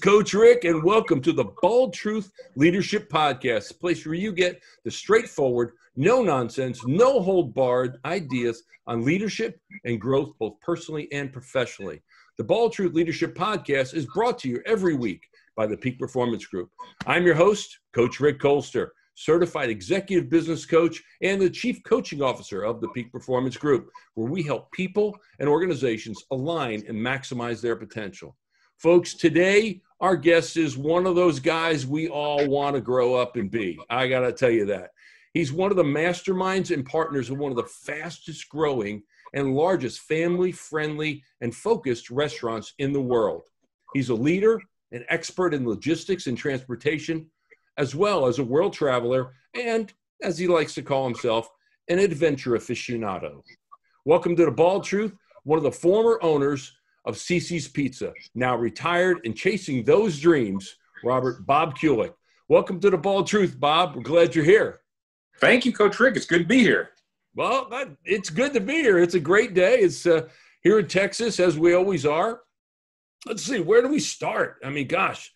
Coach Rick, and welcome to the Bald Truth Leadership Podcast, a place where you get the straightforward, no nonsense, no hold barred ideas on leadership and growth, both personally and professionally. The Bald Truth Leadership Podcast is brought to you every week by the Peak Performance Group. I'm your host, Coach Rick Colster, certified executive business coach and the chief coaching officer of the Peak Performance Group, where we help people and organizations align and maximize their potential. Folks, today our guest is one of those guys we all want to grow up and be. I got to tell you that. He's one of the masterminds and partners of one of the fastest growing and largest family friendly and focused restaurants in the world. He's a leader, an expert in logistics and transportation, as well as a world traveler and, as he likes to call himself, an adventure aficionado. Welcome to the Bald Truth, one of the former owners of Cici's Pizza, now retired and chasing those dreams, Robert Bob Kulick. Welcome to the Bald Truth, Bob. We're glad you're here. Thank you, Coach Rick. It's good to be here. Well, it's good to be here. It's a great day. It's uh, here in Texas, as we always are. Let's see, where do we start? I mean, gosh,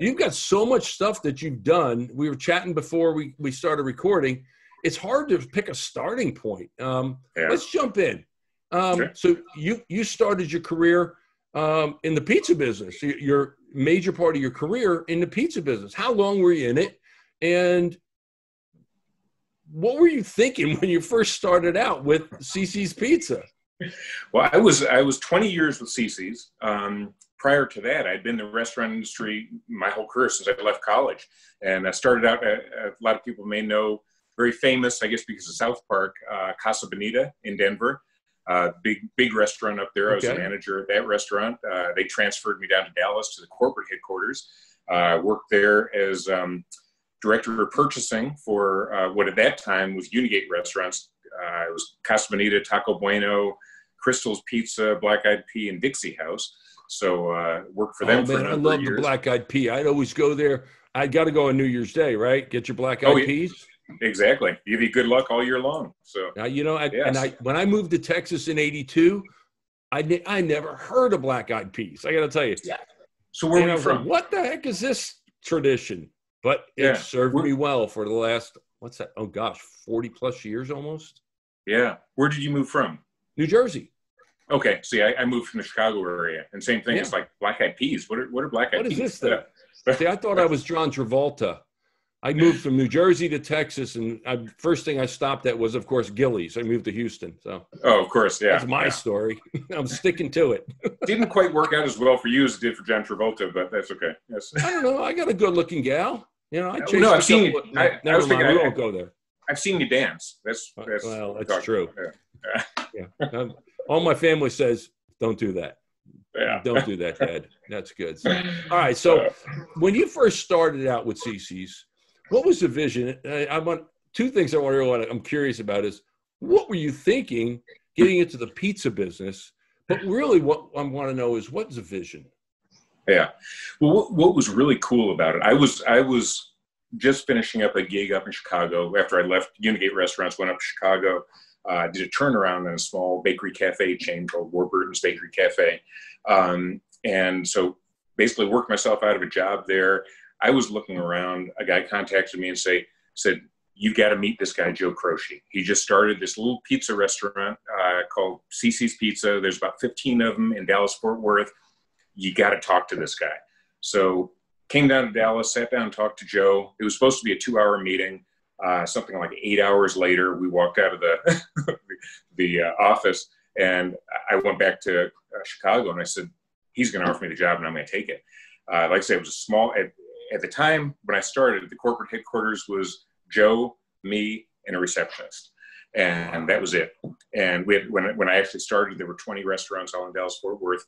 you've got so much stuff that you've done. We were chatting before we, we started recording. It's hard to pick a starting point. Um, yeah. Let's jump in. Um, sure. So you you started your career um, in the pizza business. Your major part of your career in the pizza business. How long were you in it? And what were you thinking when you first started out with Cici's Pizza? Well, I was I was 20 years with Cici's. Um, prior to that, I'd been in the restaurant industry my whole career since I left college, and I started out. Uh, a lot of people may know very famous, I guess, because of South Park, uh, Casa Bonita in Denver uh, big big restaurant up there. I was a manager at that restaurant. Uh, they transferred me down to Dallas to the corporate headquarters. I uh, worked there as um, director of purchasing for uh, what at that time was Unigate restaurants. Uh, it was Casa Bonita, Taco Bueno, Crystal's Pizza, Black Eyed Pea, and Dixie House. So uh, worked for them oh, for man, I love the Black Eyed Pea. I'd always go there. I got to go on New Year's Day, right? Get your Black Eyed oh, Peas. Exactly. Give you good luck all year long. So now, you know, I, yes. and I when I moved to Texas in '82, I I never heard of Black Eyed Peas. I got to tell you. Yeah. So where are you from? Like, what the heck is this tradition? But it yeah. served me well for the last what's that? Oh gosh, forty plus years almost. Yeah. Where did you move from? New Jersey. Okay. See, I, I moved from the Chicago area, and same thing. Yeah. It's like Black Eyed Peas. What are what are Black Eyed Peas? What is this thing? See, I thought I was John Travolta. I moved from New Jersey to Texas, and I, first thing I stopped at was, of course, Gilley's. I moved to Houston. So, oh, of course, yeah, that's my yeah. story. I'm sticking to it. Didn't quite work out as well for you as it did for John Travolta, but that's okay. Yes. I don't know. I got a good-looking gal. You know, I chased no, I've seen you. I, I, never mind. we won't go there. I've seen you dance. That's, uh, that's well, that's true. Yeah. yeah. yeah. All my family says, "Don't do that." Yeah. Don't do that, Dad. That's good. So, all right. So, when you first started out with Cici's, what was the vision? I, want two things I want to. I'm curious about is what were you thinking getting into the pizza business? But really, what I want to know is what's the vision? Yeah. Well, what, what was really cool about it? I was I was just finishing up a gig up in Chicago after I left Unigate Restaurants, went up to Chicago, uh, did a turnaround in a small bakery cafe chain called Warburton's Bakery Cafe, um, and so basically worked myself out of a job there. I was looking around. A guy contacted me and say said, "You got to meet this guy, Joe Croce. He just started this little pizza restaurant uh, called Cici's Pizza. There's about 15 of them in Dallas Fort Worth. You got to talk to this guy." So came down to Dallas, sat down, talked to Joe. It was supposed to be a two-hour meeting. Uh, something like eight hours later, we walked out of the the uh, office, and I went back to uh, Chicago, and I said, "He's going to offer me the job, and I'm going to take it." Uh, like I said, it was a small. At, at the time when I started, the corporate headquarters was Joe, me, and a receptionist, and that was it. And we had, when when I actually started, there were 20 restaurants all in Dallas Fort Worth.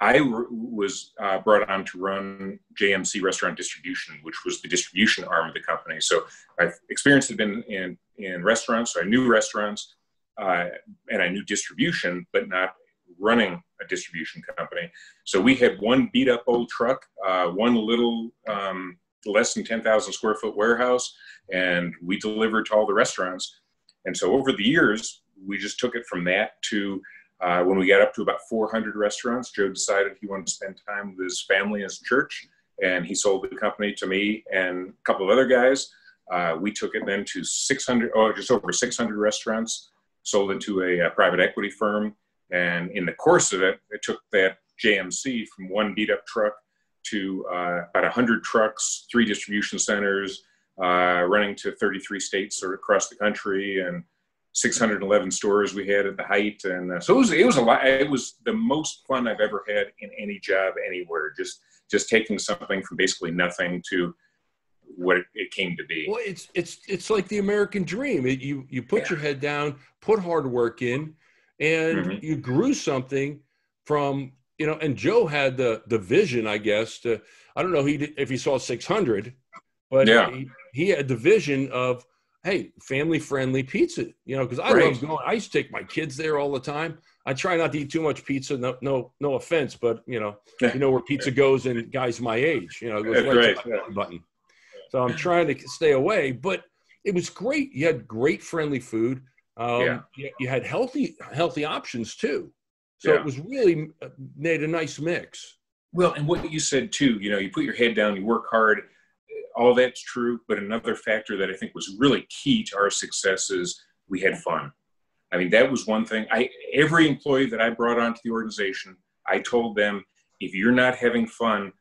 I was uh, brought on to run JMC Restaurant Distribution, which was the distribution arm of the company. So my experience had been in in restaurants, so I knew restaurants, uh, and I knew distribution, but not running a distribution company. So we had one beat up old truck, uh, one little um, less than 10,000 square foot warehouse, and we delivered to all the restaurants. And so over the years, we just took it from that to Uh, when we got up to about 400 restaurants, Joe decided he wanted to spend time with his family and his church, and he sold the company to me and a couple of other guys. Uh, we took it then to 600, oh, just over 600 restaurants, sold it to a, a, private equity firm. And in the course of it, it took that JMC from one beat up truck to uh, about 100 trucks, three distribution centers, uh, running to 33 states or across the country, and 611 stores we had at the height. And uh, so it was, it was a lot. It was the most fun I've ever had in any job anywhere. Just just taking something from basically nothing to what it came to be. Well, it's it's it's like the American dream. It, you you put yeah. your head down, put hard work in, and mm-hmm. you grew something from you know. And Joe had the the vision, I guess. To I don't know he if he saw 600, but yeah. he, he had the vision of hey, family friendly pizza. You know, because I right. love going. I used to take my kids there all the time. I try not to eat too much pizza. No, no, no offense, but you know, you know where pizza goes in guys my age. You know, goes right, right. to button. So I'm trying to stay away, but it was great. You had great friendly food. Um, yeah. you, you, had healthy healthy options too. So yeah. it was really uh, made a nice mix. Well, and what you said too, you know, you put your head down, you work hard. All that's true, but another factor that I think was really key to our success is we had fun. I mean, that was one thing. I every employee that I brought onto the organization, I told them, if you're not having fun,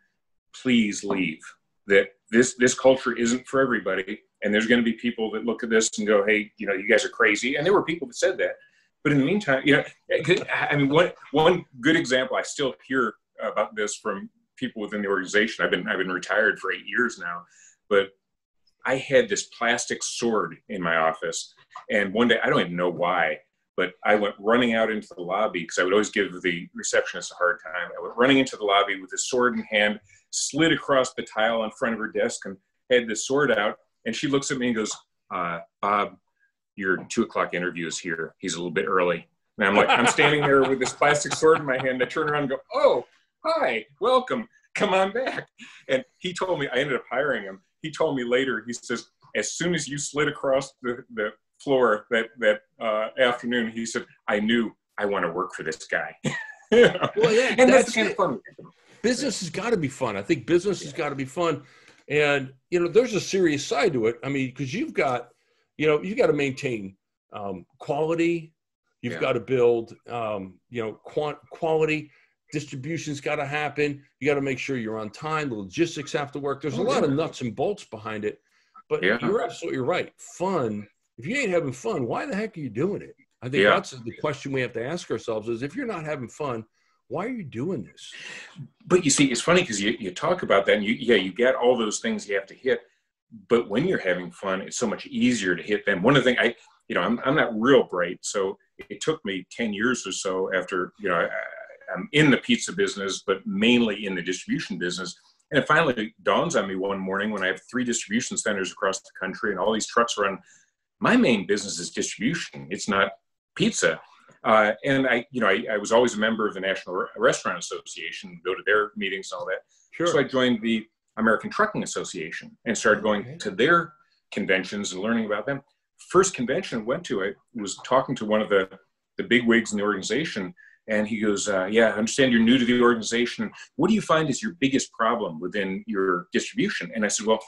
please leave. That this this culture isn't for everybody, and there's going to be people that look at this and go, "Hey, you know, you guys are crazy." And there were people that said that. But in the meantime, you know, I mean, one one good example I still hear about this from people within the organization. I've been I've been retired for eight years now, but I had this plastic sword in my office, and one day I don't even know why, but I went running out into the lobby because I would always give the receptionist a hard time. I went running into the lobby with this sword in hand, slid across the tile in front of her desk, and had the sword out. And she looks at me and goes, uh, "Bob, your two o'clock interview is here. He's a little bit early." And I'm like, I'm standing there with this plastic sword in my hand. I turn around and go, "Oh, hi, welcome, come on back." And he told me I ended up hiring him. He told me later. He says, "As soon as you slid across the, the floor that that uh, afternoon, he said, "I knew I want to work for this guy." well, yeah, and that's, that's kind of fun. Business has got to be fun. I think business yeah. has got to be fun, and you know, there's a serious side to it. I mean, because you've got, you know, you've got to maintain um, quality. You've yeah. got to build, um, you know, quant- quality. Distribution's got to happen. You got to make sure you're on time. The logistics have to work. There's a oh, lot of nuts and bolts behind it. But yeah. you're absolutely right. Fun if you ain't having fun, why the heck are you doing it? I think yeah. that's the question we have to ask ourselves is if you're not having fun, why are you doing this? But you see, it's funny because you, you talk about that and you, yeah, you get all those things you have to hit. But when you're having fun, it's so much easier to hit them. One of the things I, you know, I'm, I'm not real bright. So it took me 10 years or so after, you know, I, I'm in the pizza business, but mainly in the distribution business. And it finally dawns on me one morning when I have three distribution centers across the country and all these trucks run my main business is distribution. It's not pizza. Uh, and I, you know, I, I, was always a member of the National Restaurant Association, go to their meetings and all that. Sure. So I joined the American Trucking Association and started going okay. to their conventions and learning about them. First convention I went to, I was talking to one of the, the big wigs in the organization, and he goes, uh, "Yeah, I understand you're new to the organization. What do you find is your biggest problem within your distribution?" And I said, "Well,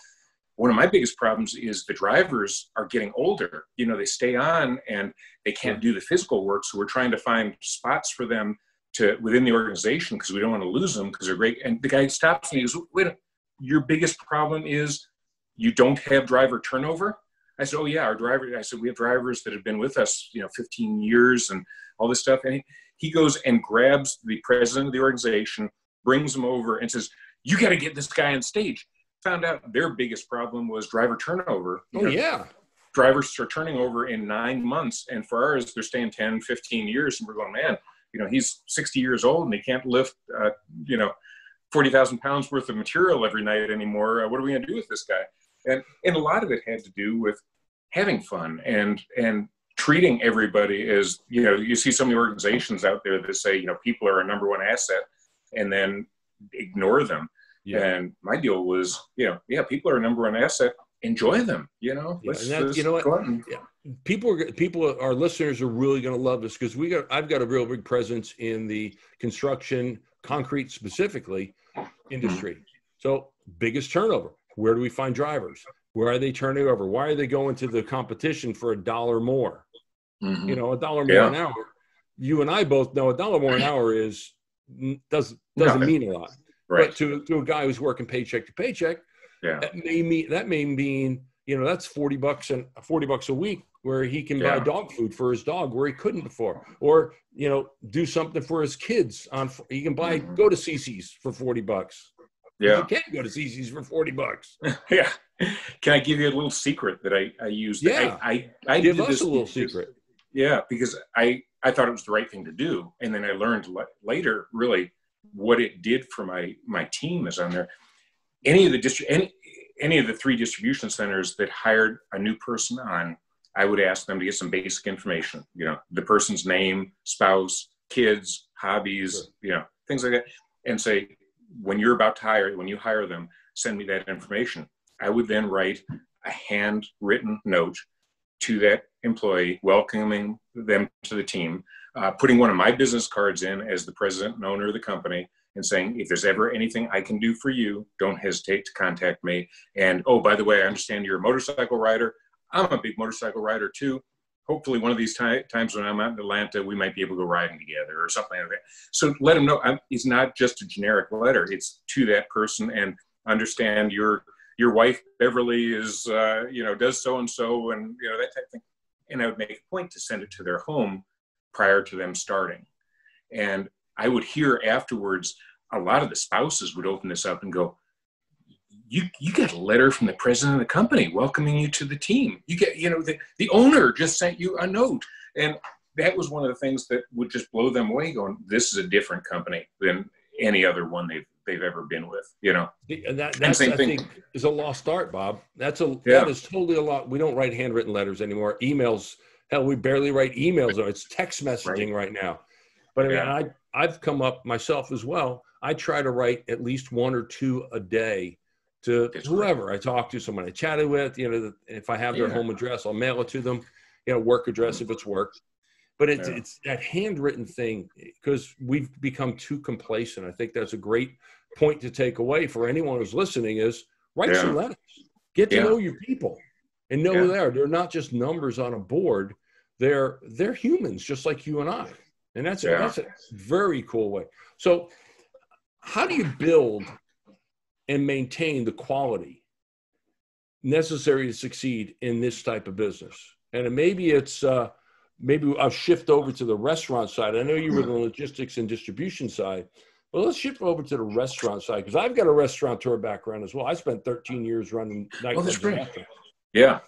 one of my biggest problems is the drivers are getting older. You know, they stay on and they can't do the physical work. So we're trying to find spots for them to within the organization because we don't want to lose them because they're great. And the guy stops me and goes, wait, your biggest problem is you don't have driver turnover? I said, oh yeah, our driver, I said, we have drivers that have been with us, you know, 15 years and all this stuff. And he, he goes and grabs the president of the organization, brings him over and says, you got to get this guy on stage found out their biggest problem was driver turnover. Oh, yeah. Drivers are turning over in nine months, and for ours, they're staying 10, 15 years. And we're going, man, you know, he's 60 years old and he can't lift, uh, you know, 40,000 pounds worth of material every night anymore. Uh, what are we going to do with this guy? And, and a lot of it had to do with having fun and, and treating everybody as, you know, you see so many organizations out there that say, you know, people are our number one asset and then ignore them yeah. And my deal was, you know, yeah, people are a number one asset. Enjoy them, you know. Yeah, that, you know what? And, yeah. people are people our listeners are really going to love this because we got i've got a real big presence in the construction concrete specifically industry mm-hmm. so biggest turnover where do we find drivers where are they turning over why are they going to the competition for a dollar more mm-hmm. you know a dollar more yeah. an hour you and i both know a dollar more an hour is doesn't doesn't mean a lot right. but to, to a guy who's working paycheck to paycheck yeah. that may mean that may mean you know that's 40 bucks and 40 bucks a week where he can yeah. buy dog food for his dog where he couldn't before or you know do something for his kids on he can buy mm-hmm. go to Cici's for 40 bucks yeah you can't go to Cici's for 40 bucks yeah can i give you a little secret that i i used yeah i i, I give us a little because, secret yeah because i i thought it was the right thing to do and then i learned later really what it did for my my team is on there any of the district any any of the three distribution centers that hired a new person on I would ask them to get some basic information, you know, the person's name, spouse, kids, hobbies, sure. you know, things like that, and say, when you're about to hire, when you hire them, send me that information. I would then write a handwritten note to that employee, welcoming them to the team, uh, putting one of my business cards in as the president and owner of the company, and saying, if there's ever anything I can do for you, don't hesitate to contact me. And oh, by the way, I understand you're a motorcycle rider. I'm a big motorcycle rider too. Hopefully, one of these times when I'm out in Atlanta, we might be able to go riding together or something like that. So let them know I'm, it's not just a generic letter; it's to that person, and understand your your wife Beverly is uh, you know does so and so, and you know that type of thing. And I would make a point to send it to their home prior to them starting, and I would hear afterwards. A lot of the spouses would open this up and go, you you get a letter from the president of the company welcoming you to the team. You get, you know, the, the owner just sent you a note. And that was one of the things that would just blow them away, going, This is a different company than any other one they've they've ever been with, you know. And that that's and I thing. think is a lost art, Bob. That's a yeah. that is totally a lot. We don't write handwritten letters anymore. Emails, hell, we barely write emails. It's text messaging right, right now. But I mean, yeah. I I've come up myself as well. I try to write at least one or two a day to That's whoever great. I talk to, someone I chatted with. You know, if I have their yeah. home address, I'll mail it to them. You know, work address if it's work. But it's yeah. it's that handwritten thing because we've become too complacent. I think that's a great point to take away for anyone who's listening is write yeah. some letters, get to know your people, and know who they are. They're not just numbers on a board. They're they're humans just like you and I, and that's a, that's a very cool way. So, how do you build and maintain the quality necessary to succeed in this type of business. And maybe it's uh, maybe I'll shift over to the restaurant side. I know you were the logistics and distribution side, but let's shift over to the restaurant side because I've got a restaurateur background as well. I spent 13 years running nightclubs. Oh, that's great. Yeah,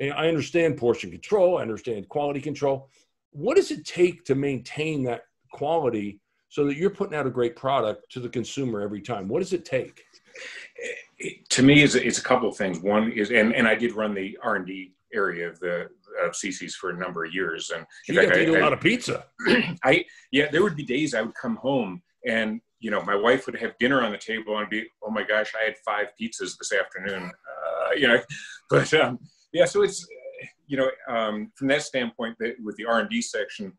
And I understand portion control. I understand quality control. What does it take to maintain that quality so that you're putting out a great product to the consumer every time? What does it take? to me, it's, it's a couple of things. One is, and, and I did run the R and D area of the of Cici's for a number of years, and you fact, I, eat a lot of pizza. I yeah, there would be days I would come home and you know my wife would have dinner on the table and be, oh my gosh, I had five pizzas this afternoon. Uh, you know, but um, yeah, so it's you know um, from that standpoint that with the R and D section.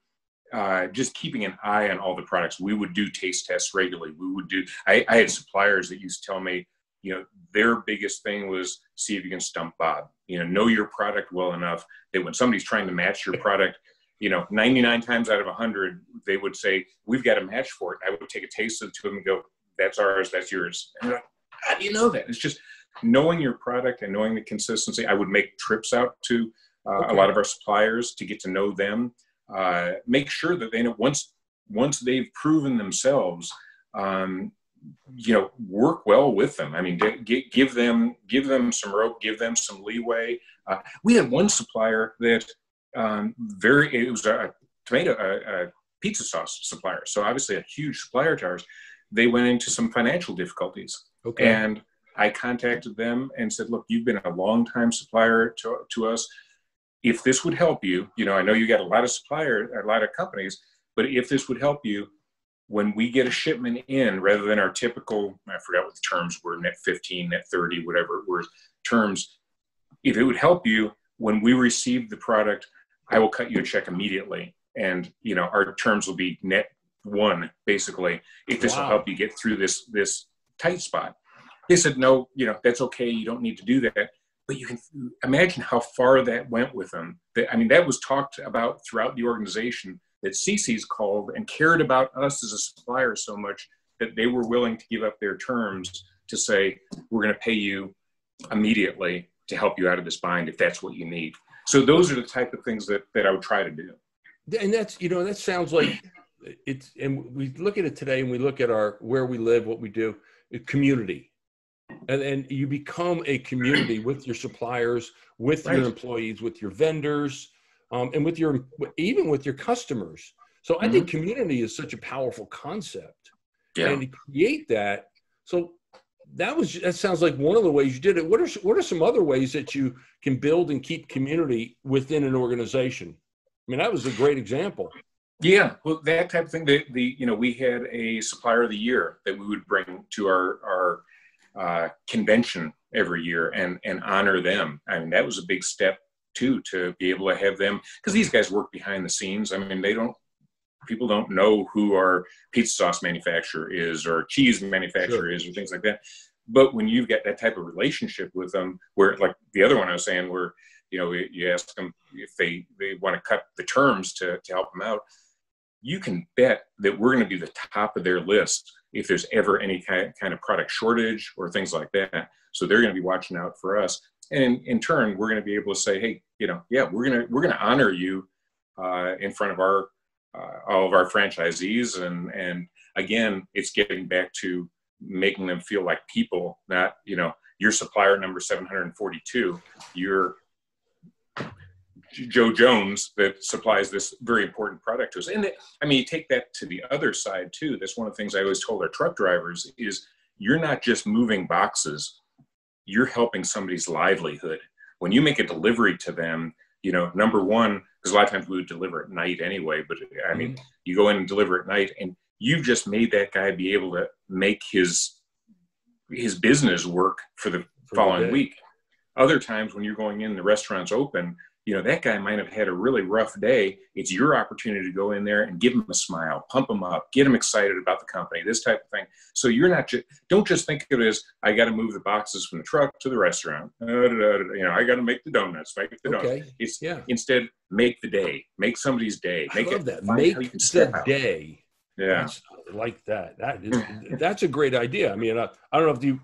Uh, just keeping an eye on all the products. We would do taste tests regularly. We would do. I, I, had suppliers that used to tell me, you know, their biggest thing was see if you can stump Bob. You know, know your product well enough that when somebody's trying to match your product, you know, 99 times out of 100, they would say, "We've got a match for it." I would take a taste of it to them and go, "That's ours. That's yours." And like, how do you know that? It's just knowing your product and knowing the consistency. I would make trips out to uh, okay. a lot of our suppliers to get to know them uh, make sure that they know once once they've proven themselves um, you know work well with them i mean get, give them give them some rope give them some leeway uh, we had one supplier that um, very it was a tomato a, a, pizza sauce supplier so obviously a huge supplier to ours they went into some financial difficulties okay. and i contacted them and said look you've been a long time supplier to, to us if this would help you, you know, I know you got a lot of suppliers, a lot of companies, but if this would help you, when we get a shipment in, rather than our typical, I forgot what the terms were, net 15, net 30, whatever it was, terms, if it would help you, when we receive the product, I will cut you a check immediately. And, you know, our terms will be net one, basically, if this wow. will help you get through this, this tight spot. They said, no, you know, that's okay. You don't need to do that. But you can imagine how far that went with them. That I mean, that was talked about throughout the organization that Cici's called and cared about us as a supplier so much that they were willing to give up their terms to say, we're going to pay you immediately to help you out of this bind if that's what you need. So those are the type of things that, that I would try to do. And that's, you know, that sounds like it's, and we look at it today and we look at our, where we live, what we do, community. And, and you become a community with your suppliers, with right. your employees, with your vendors, um, and with your, even with your customers. So I mm-hmm. think community is such a powerful concept. Yeah. And to create that, so that was that sounds like one of the ways you did it. What are what are some other ways that you can build and keep community within an organization? I mean, that was a great example. Yeah, well, that type of thing. The, the you know we had a supplier of the year that we would bring to our our uh, convention every year and and honor them. I mean, that was a big step too to be able to have them because these guys work behind the scenes. I mean, they don't people don't know who our pizza sauce manufacturer is or cheese manufacturer sure. is or things like that. But when you've got that type of relationship with them, where like the other one I was saying, where you know you ask them if they they want to cut the terms to to help them out, you can bet that we're going to be the top of their list if there's ever any kind of product shortage or things like that. So they're going to be watching out for us, and in, turn, we're going to be able to say, hey, you know, yeah, we're gonna we're going to honor you uh, in front of our uh, all of our franchisees and and again it's getting back to making them feel like people not you know your supplier number 742 you're joe jones that supplies this very important product to us and i mean you take that to the other side too that's one of the things i always told our truck drivers is you're not just moving boxes you're helping somebody's livelihood when you make a delivery to them you know, number one, because a lot of times we would deliver at night anyway, but I mean, mm-hmm. you go in and deliver at night and you've just made that guy be able to make his his business work for the for following the week. Other times when you're going in, the restaurant's open, you know that guy might have had a really rough day. It's your opportunity to go in there and give him a smile pump him up get him excited about the company this type of thing. So you're not just don't just think of it as i got to move the boxes from the truck to the restaurant. Uh, you know i got to make the donuts make the okay. donuts it's yeah. instead make the day make somebody's day make I love it that make the day. Yeah. That's, like that. That is that's a great idea. I mean I, I don't know if you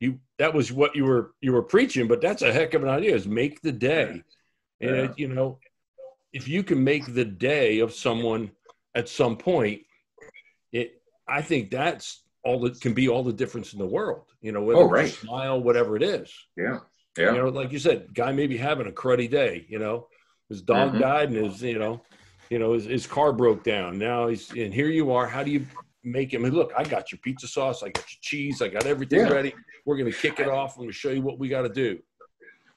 you that was what you were you were preaching but that's a heck of an idea is make the day and yeah. you know, if you can make the day of someone at some point, it I think that's all that can be all the difference in the world. You know, whether oh, right. smile, whatever it is. Yeah. Yeah. You know, like you said, guy may be having a cruddy day, you know. His dog mm-hmm. died and his, you know, you know, his, his car broke down. Now he's and here you are. How do you make him look, I got your pizza sauce, I got your cheese, I got everything yeah. ready. We're gonna kick it off. I'm gonna show you what we gotta do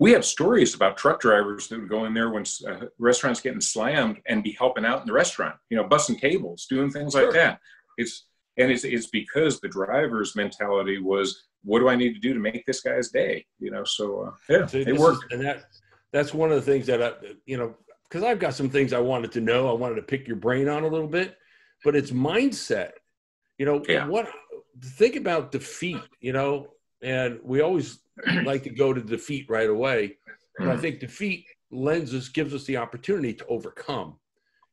we have stories about truck drivers that would go in there when uh, restaurants getting slammed and be helping out in the restaurant, you know, bussing tables, doing things sure. like that. It's and it's it's because the driver's mentality was, what do I need to do to make this guy's day? You know, so uh, yeah, so it worked. Is, and that that's one of the things that I, you know, because I've got some things I wanted to know. I wanted to pick your brain on a little bit, but it's mindset. You know, yeah. what think about defeat. You know, and we always like to go to defeat right away. But I mm-hmm. think defeat lends us, gives us the opportunity to overcome.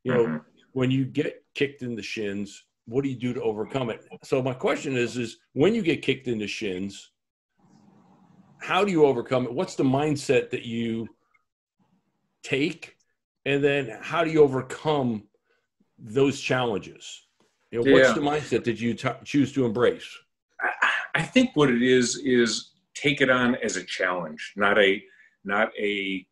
You know, mm-hmm. when you get kicked in the shins, what do you do to overcome it? So my question is, is when you get kicked in the shins, how do you overcome it? What's the mindset that you take? And then how do you overcome those challenges? You know, yeah. What's the mindset that you t- choose to embrace? I, I think what it is is take it on as a challenge, not a not a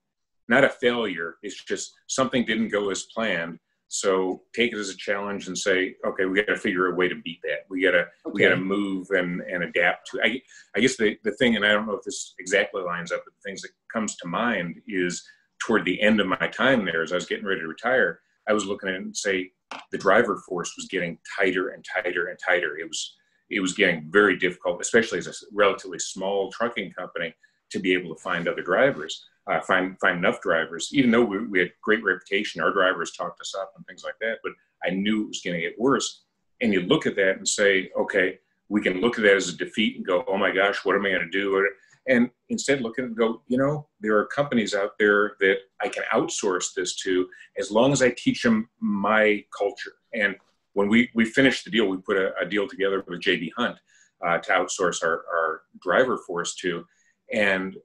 not a failure. It's just something didn't go as planned. So take it as a challenge and say, okay, we got to figure a way to beat that. We got to okay. we got to move and, and adapt to. I, I guess the the thing, and I don't know if this exactly lines up, but the things that comes to mind is toward the end of my time there, as I was getting ready to retire, I was looking at it and say the driver force was getting tighter and tighter and tighter. It was it was getting very difficult, especially as a relatively small trucking company. to be able to find other drivers, uh, find find enough drivers. Even though we, we had great reputation, our drivers talked us up and things like that. But I knew it was going to get worse. And you look at that and say, okay, we can look at that as a defeat and go, oh my gosh, what am I going to do? And instead look at it and go, you know, there are companies out there that I can outsource this to as long as I teach them my culture. And when we, we finished the deal, we put a, a deal together with JB Hunt uh, to outsource our, our driver force to. And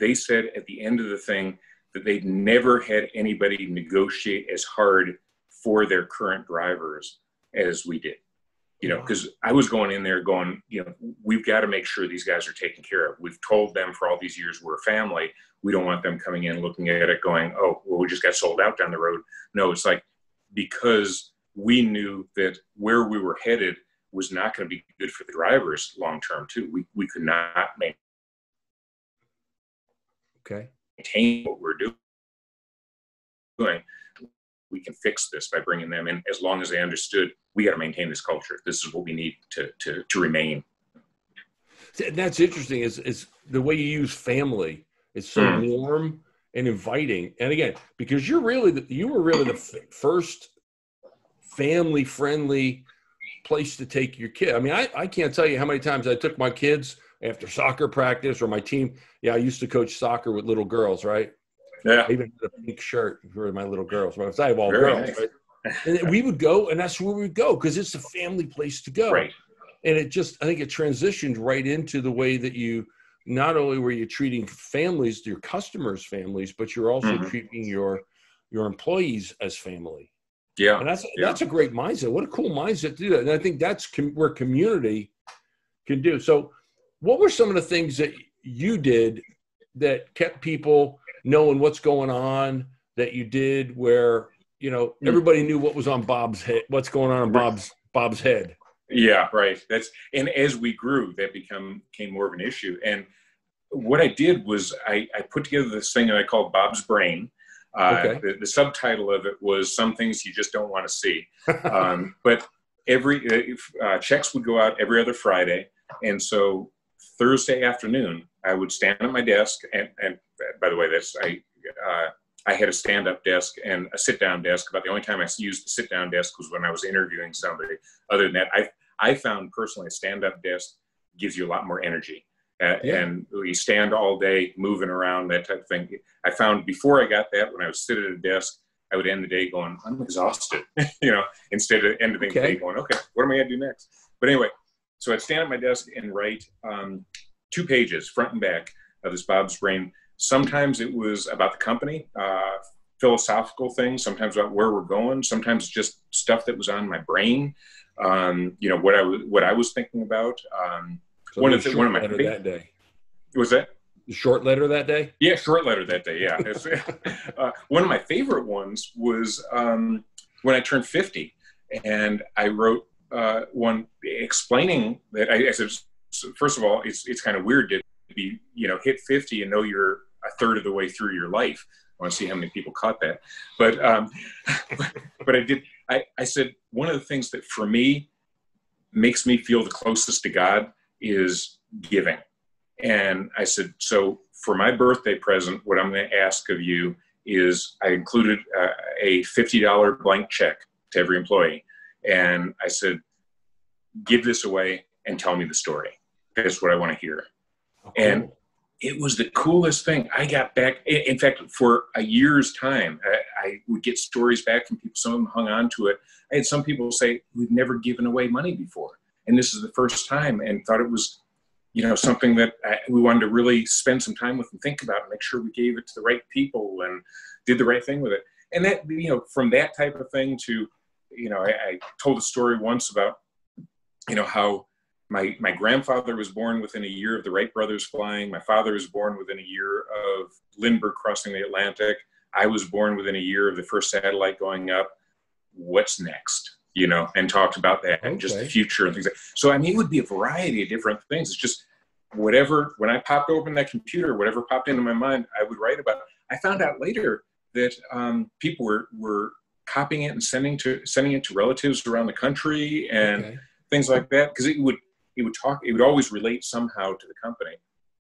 they said at the end of the thing that they'd never had anybody negotiate as hard for their current drivers as we did you know, because I was going in there going, you know, we've got to make sure these guys are taken care of. We've told them for all these years we're a family. We don't want them coming in looking at it going, oh, well, we just got sold out down the road. No, it's like because we knew that where we were headed was not going to be good for the drivers long term too. We we could not maintain okay. what we're doing we can fix this by bringing them in as long as they understood we got to maintain this culture this is what we need to to, to remain that's interesting is is the way you use family is so mm. warm and inviting and again because you're really the, you were really the f- first family friendly place to take your kid i mean I, I can't tell you how many times i took my kids after soccer practice or my team yeah i used to coach soccer with little girls right yeah. I even had a pink shirt for my little girls. I have all Very girls, nice. right? And we would go, and that's where we would go because it's a family place to go. Right. And it just, I think it transitioned right into the way that you not only were you treating families, your customers' families, but you're also mm-hmm. treating your your employees as family. Yeah, and that's yeah. that's a great mindset. What a cool mindset to do that. And I think that's com- where community can do. So, what were some of the things that you did that kept people knowing what's going on that you did where you know hmm. everybody knew what was on Bob's head, what's going on in Bob's Bob's head. Yeah, right. That's and as we grew, that become became more of an issue. And what I did was I, I put together this thing that I called Bob's Brain. Uh, okay. the, the, subtitle of it was "Some Things You Just Don't Want to See," um, but every uh, uh, checks would go out every other Friday, and so Thursday afternoon I would stand at my desk and, and by the way, that's I uh, I had a stand-up desk and a sit-down desk. About the only time I used the sit-down desk was when I was interviewing somebody. Other than that, I I found personally a stand-up desk gives you a lot more energy. Uh, yeah. And we stand all day moving around, that type of thing. I found before I got that, when I was sitting at a desk, I would end the day going, I'm exhausted, you know, instead of ending okay. the day going, okay, what am I going to do next? But anyway, so I'd stand at my desk and write um, two pages, front and back, of this Bob's Brain Sometimes it was about the company, uh, philosophical things. Sometimes about where we're going. Sometimes just stuff that was on my brain. Um, you know what I was what I was thinking about. Um, so one of the, one of my big, that day was that short letter that day. Yeah, short letter that day. Yeah, uh, one of my favorite ones was um, when I turned fifty, and I wrote uh, one explaining that I, I said, first of all, it's it's kind of weird to be you know hit 50 and know you're a third of the way through your life. I want to see how many people caught that. But um, but I did. I, I said one of the things that for me makes me feel the closest to God is giving. And I said, so for my birthday present, what I'm going to ask of you is I included uh, a $50 blank check to every employee. And I said, give this away and tell me the story. That's what I want to hear. And it was the coolest thing. I got back, in fact, for a year's time, I, I, would get stories back from people. Some of them hung on to it. I had some people say, We've never given away money before. And this is the first time, and thought it was, you know, something that I, we wanted to really spend some time with and think about and make sure we gave it to the right people and did the right thing with it. And that, you know, from that type of thing to, you know, I, I told a story once about, you know, how my my grandfather was born within a year of the Wright brothers flying. My father was born within a year of Lindbergh crossing the Atlantic. I was born within a year of the first satellite going up. What's next? You know, and talked about that okay. and just the future and things like. So I mean, it would be a variety of different things. It's just whatever. When I popped open that computer, whatever popped into my mind, I would write about. It. I found out later that um, people were were copying it and sending to sending it to relatives around the country and. Okay things like that because it would it would talk it would always relate somehow to the company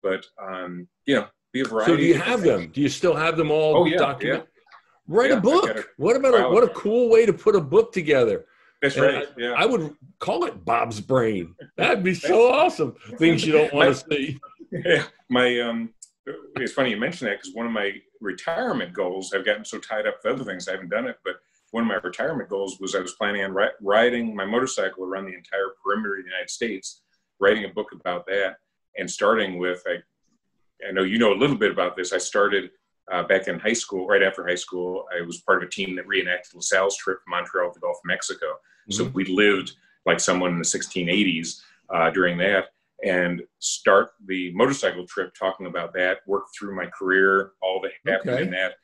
but um, you know, be a variety. So do you have them? Do you still have them all Oh, yeah, documented? Write Yeah, a book. What about a, what a cool way to put a book together? That's And right. yeah. I would call it Bob's Brain. That'd be so awesome. Things you don't want to see. yeah, my um, it's funny you mention that because one of my retirement goals, I've gotten so tied up with other things, I haven't done it. But one of my retirement goals was I was planning on ri- riding my motorcycle around the entire perimeter of the United States, writing a book about that, and starting with I, I know you know a little bit about this. I started uh, back in high school, right after high school. I was part of a team that reenacted LaSalle's trip from Montreal to the Gulf of Mexico. So Mhm. we lived like someone in the 1680s uh, during that and start the motorcycle trip talking about that, work through my career, all that happened Okay. in that,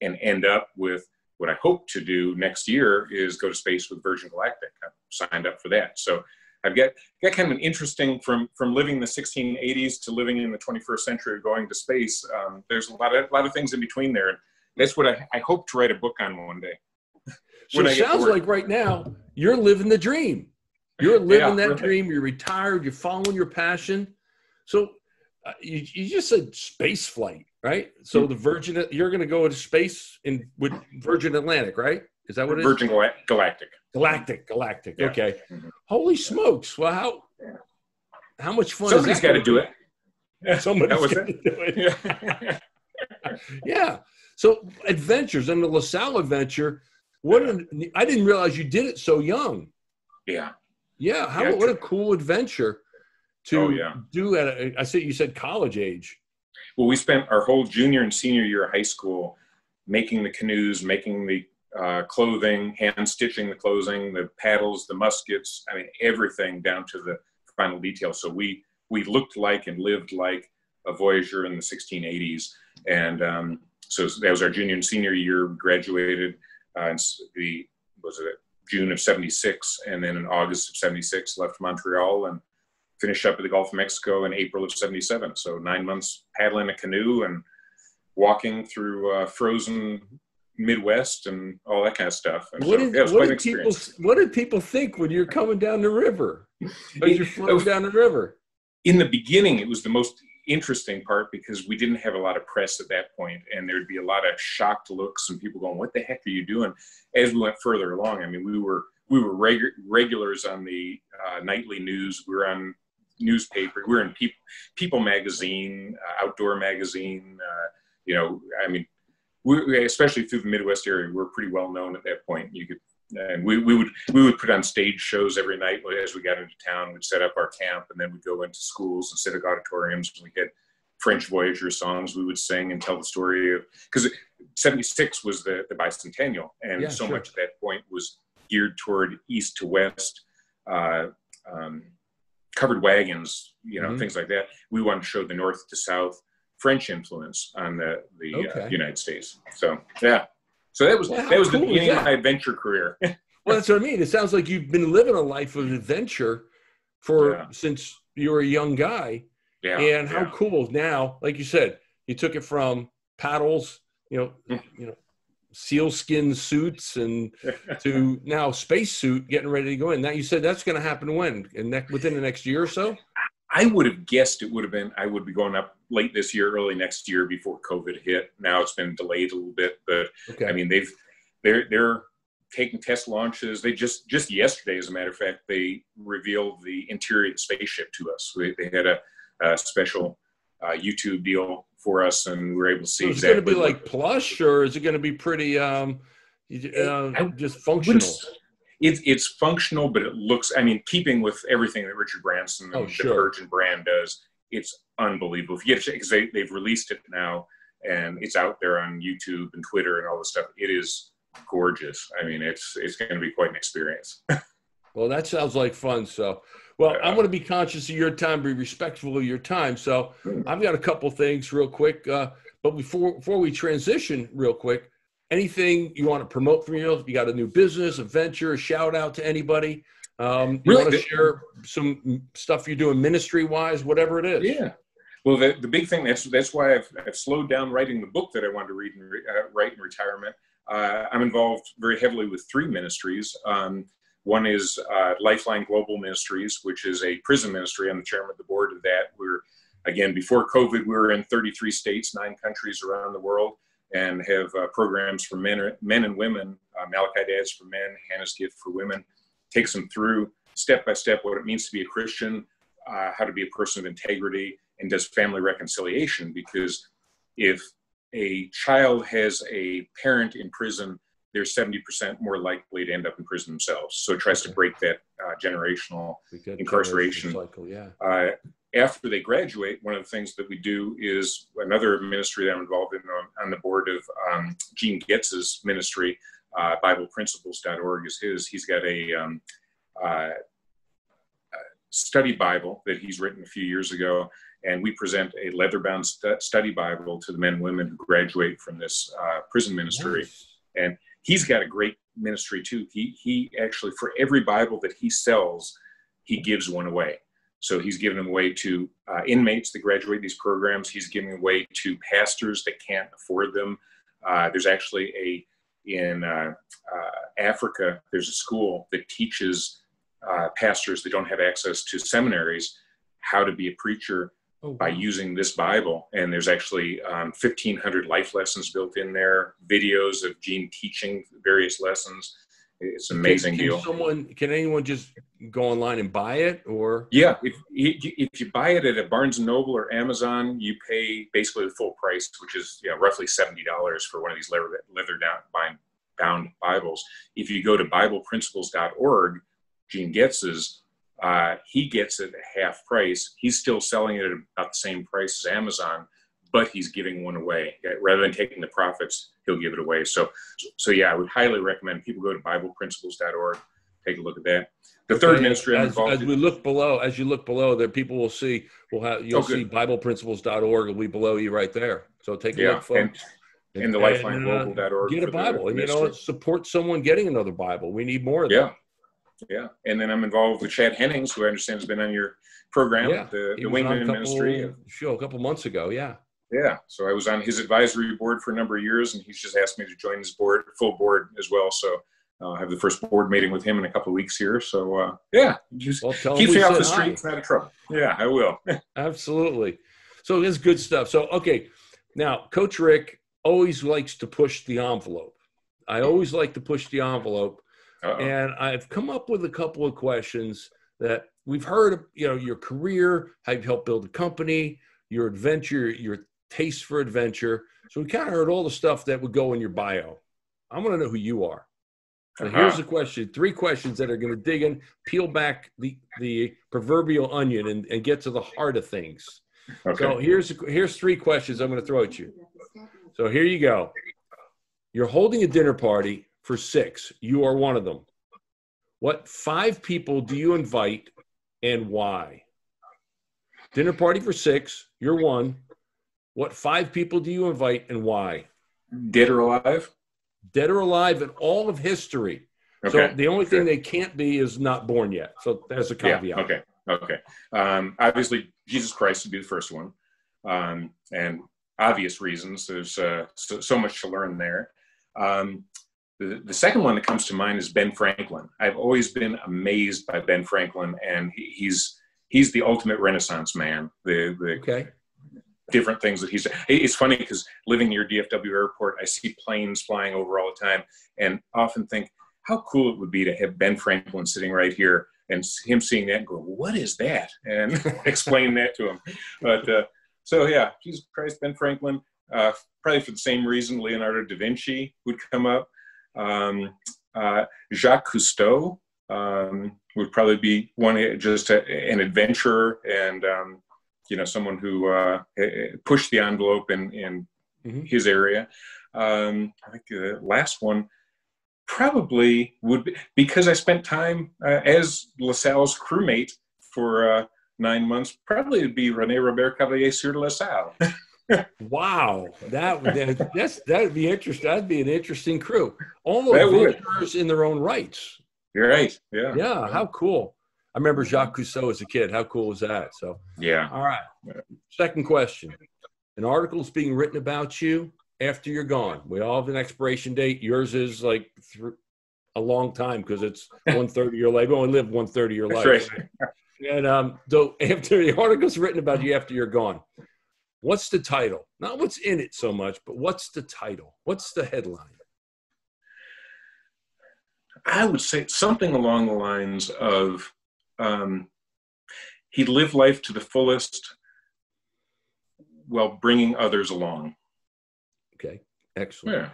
and end up with what I hope to do next year is go to space with Virgin Galactic. I've signed up for that. So I've got, got kind of an interesting from from living in the 1680s to living in the 21st century, going to space. Um, there's a lot of lot of things in between there, and that's what I, I hope to write a book on one day. So it sounds like right now you're living the dream. You're living Yeah, that right. dream. You're retired. You're following your passion. So uh, you, you just said space flight, right? So Mm-hmm. the Virgin, you're going to go into space in with Virgin Atlantic, right? Is that what it is? Virgin Gal- Galactic. Galactic, Galactic. Yeah. Okay. Mhm. Holy smokes! Well, how how much fun? Somebody's is that got to do it. Somebody's That was got to do it. Yeah. Yeah. So adventures and the LaSalle adventure. What an, I didn't realize you did it so young. yeah. Yeah. How Yeah, what a cool adventure to Oh, yeah. do at a, I said you said college age. Well, we spent our whole junior and senior year of high school making the canoes, making the uh, clothing, hand stitching the clothing, the paddles, the muskets. I mean, everything down to the final detail. So we we looked like and lived like a voyageur in the 1680s, and um, so that was our junior and senior year. Graduated uh, in the was it June of '76, and then in August of '76 left Montreal and finished up at the Gulf of Mexico in April of 77. So nine months paddling a canoe and walking through uh, frozen Midwest and all that kind of stuff. And What so, did, yeah, what did people what did people think when you're coming down the river? As you're floating down the river. In the beginning, it was the most interesting part because we didn't have a lot of press at that point, and there'd be a lot of shocked looks and people going, "What the heck are you doing?" As we went further along, I mean, we were we were regu- regulars on the uh, nightly news. We were on newspaper. We were in People People magazine, uh, Outdoor magazine. Uh, you know, I mean, we, especially through the Midwest area, we were pretty well known at that point. You could, and we, we would we would put on stage shows every night as we got into town. We'd set up our camp, and then we'd go into schools and civic auditoriums. And we had French Voyageur songs we would sing and tell the story of because '76 was the the bicentennial, and Yeah, so sure. much at that point was geared toward east to west. Uh, um, covered wagons, you know, Mhm. things like that. We wanted to show the north to south French influence on the the uh, United States. So yeah, so that was Well, that was the cool is beginning of my adventure career. Well, that's what I mean. It sounds like you've been living a life of adventure for Yeah. since you were a young guy. yeah, and how yeah. cool now, like you said, you took it from paddles, you know, Mm. you know, sealskin suits and to now spacesuit getting ready to go in. Now you said that's going to happen when? In ne- within the next year or so? I would have guessed it would have been I would be going up late this year, early next year before COVID hit. Now it's been delayed a little bit, but Okay. I mean they've they're they're taking test launches. They just just yesterday, as a matter of fact, they revealed the interior of the spaceship to us. They, they had a, a special uh, YouTube deal for us, and we were able to see So it's exactly. going to be like plush, or is it going to be pretty um, uh, just functional? It's it's functional, but it looks. I mean, keeping with everything that Richard Branson and Oh, the. Virgin brand does, it's unbelievable. If you get because they they've released it now, and it's out there on YouTube and Twitter and all this stuff. It is gorgeous. I mean, it's it's going to be quite an experience. Well, that sounds like fun. So, well, I'm going to be conscious of your time, be respectful of your time. So, Hmm. I've got a couple things real quick. Uh, but before before we transition, real quick, anything you want to promote from you? You got a new business, a venture, a shout out to anybody? Um, you Really, want to share some stuff you're doing ministry wise, whatever it is? Yeah. Well, the, the big thing that's that's why I've, I've slowed down writing the book that I wanted to read and re, uh, write in retirement. Uh, I'm involved very heavily with three ministries. Um, one is uh, Lifeline Global Ministries, which is a prison ministry. I'm the chairman of the board of that. We're again, before COVID, we were in 33 states, nine countries around the world, and have uh, programs for men, men and women. Uh, Malachi Dads for men, Hannah's Gift for women, takes them through step by step what it means to be a Christian, uh, how to be a person of integrity, and does family reconciliation. Because if a child has a parent in prison, they're 70% more likely to end up in prison themselves. So it tries okay. to break that uh, generational incarceration cycle. Yeah. After they graduate, one of the things that we do is another ministry that I'm involved in on, on the board of um, Gene Getz's ministry, uh, BiblePrinciples.org is his. He's got a um, uh, study Bible that he's written a few years ago, and we present a leather-bound st- study Bible to the men and women who graduate from this uh, prison ministry. Nice. And he's got a great ministry too. He he actually for every Bible that he sells, he gives one away. So he's giving them away to uh, inmates that graduate these programs. He's giving away to pastors that can't afford them. Uh, there's actually a in uh, uh Africa. There's a school that teaches uh, pastors that don't have access to seminaries how to be a preacher oh, by using this Bible. And there's actually um, 1,500 life lessons built in there, videos of Gene teaching various lessons. It's an amazing can, can deal. Someone, can anyone just go online and buy it, or? Yeah, if if you buy it at a Barnes and Noble or Amazon, you pay basically the full price, which is you know roughly seventy dollars for one of these leather leather bound Bibles. If you go to BiblePrinciples.org, Gene Getz's, uh, he gets it at half price. He's still selling it at about the same price as Amazon, but he's giving one away. Rather than taking the profits, he'll give it away. So, so yeah, I would highly recommend people go to BiblePrinciples.org, take a look at that. The okay. third ministry as, as we look below, as you look below, there people will see. We'll have you'll oh, see BiblePrinciples.org will be below you right there. So take a yeah, look, folks. And, and the LifelineGlobal.org. Uh, get a Bible, and you know, support someone getting another Bible. We need more of yeah. Yeah, and then I'm involved with Chad Hennings, who I understand has been on your program, yeah, the, the Wingman Ministry. Show a couple months ago, yeah. Yeah, so I was on his advisory board for a number of years, and he's just asked me to join his board, full board as well. So uh, I have the first board meeting with him in a couple of weeks here. So uh, yeah, just well, keep me off the streets, not a trouble. Yeah, I will. Absolutely. So it's good stuff. So okay, now Coach Rick always likes to push the envelope. I always like to push the envelope uh-oh. And I've come up with a couple of questions that we've heard, you know, your career, how you've helped build a company, your adventure, your taste for adventure. So we kind of heard all the stuff that would go in your bio. I want to know who you are. So uh-huh. here's the question: three questions that are going to dig in, peel back the the proverbial onion, and, and get to the heart of things. Okay. So here's here's three questions I'm going to throw at you. So here you go. You're holding a dinner party for six. You are one of them. What five people do you invite and why? Dinner party for six. You're one. What five people do you invite and why? Dead or alive? Dead or alive in all of history. Okay. So the only thing they can't be is not born yet. So there's a caveat. Yeah. Okay. Okay. Um, obviously, Jesus Christ would be the first one, um, and obvious reasons. There's uh, so, so, much to learn there. Um, the, the second one that comes to mind is Ben Franklin. I've always been amazed by Ben Franklin, and he, he's he's the ultimate Renaissance man. The, the okay. Different things that he's. It's funny because living near DFW Airport, I see planes flying over all the time, and often think how cool it would be to have Ben Franklin sitting right here and him seeing that and go, "What is that?" and explain that to him. But uh, so yeah, Jesus Christ, Ben Franklin. Uh, probably for the same reason, Leonardo da Vinci would come up. Um, uh, Jacques Cousteau um, would probably be one just a, an adventurer and um, you know someone who uh, pushed the envelope in in mm-hmm. his area. Um, I think the last one probably would be because I spent time uh, as LaSalle's crewmate for uh, nine months. Probably would be Rene Robert Cavelier sur LaSalle. wow, that would that's that'd be interesting. That'd be an interesting crew. Adventurers in their own rights. You're right. Yeah. Yeah. How cool. I remember Jacques Cousteau as a kid. How cool was that? So yeah. All right. Second question. An article is being written about you after you're gone. We all have an expiration date. Yours is like th- a long time because it's one third of your life. You only live one third of your life. Right. And um, so after the article's written about you after you're gone, what's the title? Not what's in it so much, but what's the title? What's the headline? I would say something along the lines of um, he lived life to the fullest while bringing others along. Okay, excellent. Yeah.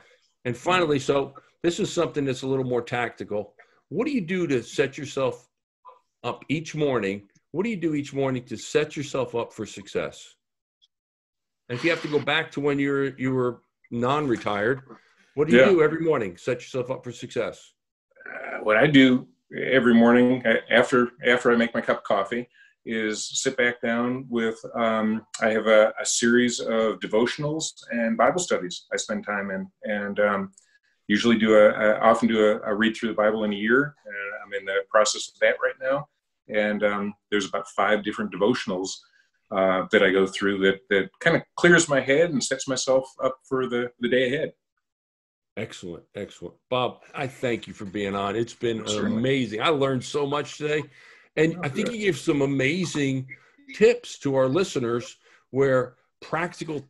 And finally, so this is something that's a little more tactical. What do you do to set yourself up each morning? What do you do each morning to set yourself up for success? And if you have to go back to when you're you were non-retired, what do you yeah. do every morning? Set yourself up for success. Uh, what I do every morning after after I make my cup of coffee is sit back down with um, I have a, a, series of devotionals and Bible studies I spend time in, and um, usually do a, a often do a, a, read through the Bible in a year. And I'm in the process of that right now, and um, there's about five different devotionals uh, that I go through that that kind of clears my head and sets myself up for the the day ahead. Excellent, excellent, Bob. I thank you for being on. It's been amazing. I learned so much today, and oh, I think you gave some amazing tips to our listeners where practical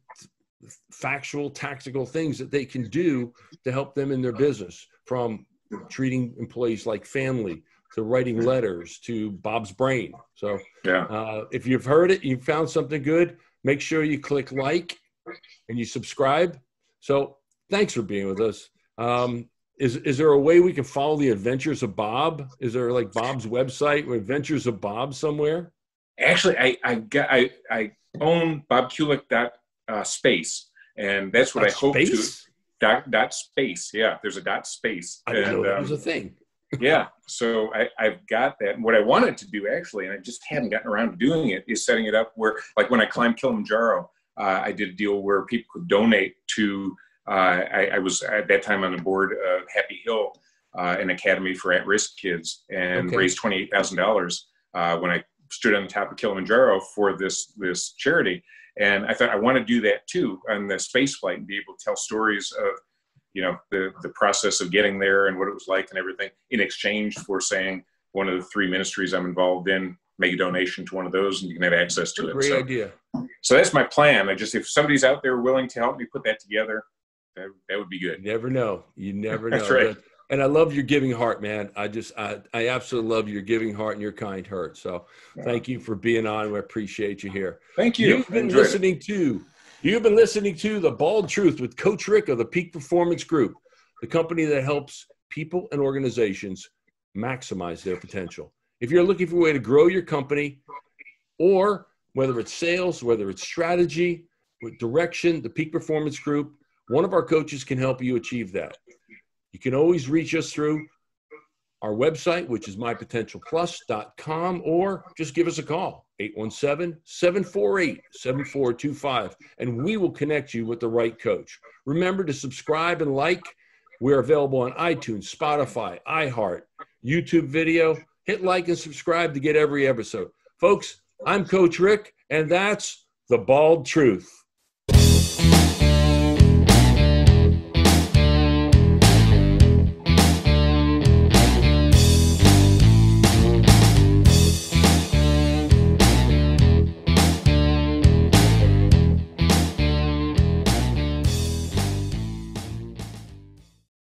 factual tactical things that they can do to help them in their business from treating employees like family to writing letters to Bob's brain. So, yeah. Uh, if you've heard it, you found something good, make sure you click like and you subscribe. So, thanks for being with us. Um, is is there a way we can follow the adventures of Bob? Is there like Bob's website, Adventures of Bob, somewhere? Actually, I I got I I own bobkulick dot uh, space, and that's what dot I hope space? to dot dot space. Yeah, there's a dot space. I didn't and, know that um, was a thing yeah, so I, I've got that. And what I wanted to do actually, and I just haven't gotten around to doing it, is setting it up where, like when I climbed Kilimanjaro, uh, I did a deal where people could donate to. Uh, I, I, was at that time on the board of Happy Hill, uh, an academy for at-risk kids, and okay. raised twenty-eight thousand uh, dollars when I stood on the top of Kilimanjaro for this this charity. And I thought I want to do that too on the space flight and be able to tell stories of you know the the process of getting there and what it was like and everything in exchange for saying one of the three ministries I'm involved in make a donation to one of those and you can have access to it. Great so, idea. So that's my plan. I just if somebody's out there willing to help me put that together, that, that would be good. You never know. You never know. that's right. And I love your giving heart, man. I just, I, I absolutely love your giving heart and your kind heart. So thank you for being on. We appreciate you here. Thank you. You've been listening it. to You've been listening to The Bald Truth with Coach Rick of the Peak Performance Group, the company that helps people and organizations maximize their potential. If you're looking for a way to grow your company, or whether it's sales, whether it's strategy, with direction, the Peak Performance Group, one of our coaches can help you achieve that. You can always reach us through our website, which is mypotentialplus.com, or just give us a call, 817 748 7425, and we will connect you with the right coach. Remember to subscribe and like. We're available on iTunes, Spotify, iHeart, YouTube video. Hit like and subscribe to get every episode. Folks, I'm Coach Rick, and that's the bald truth.